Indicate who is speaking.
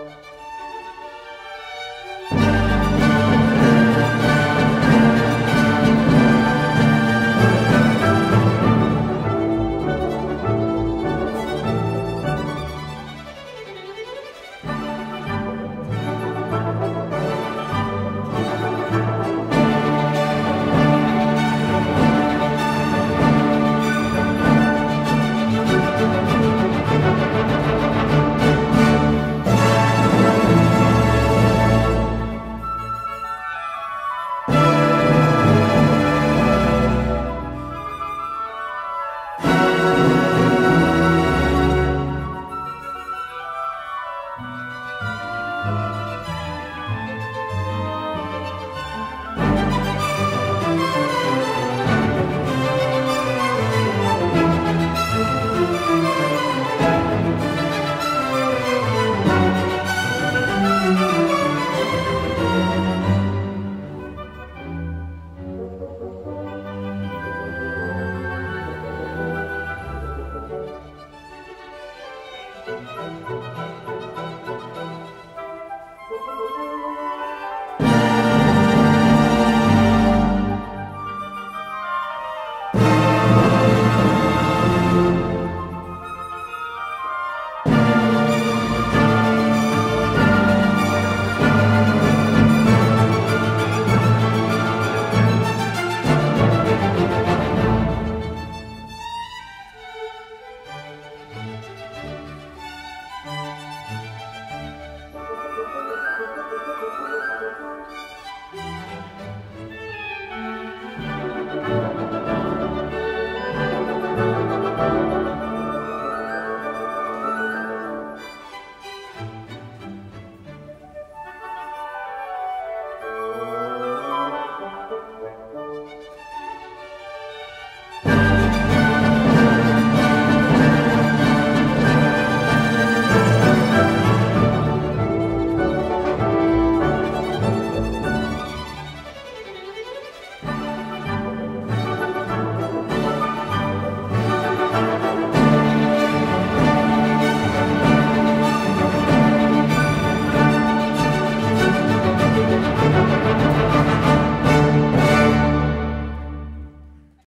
Speaker 1: Thank you. Música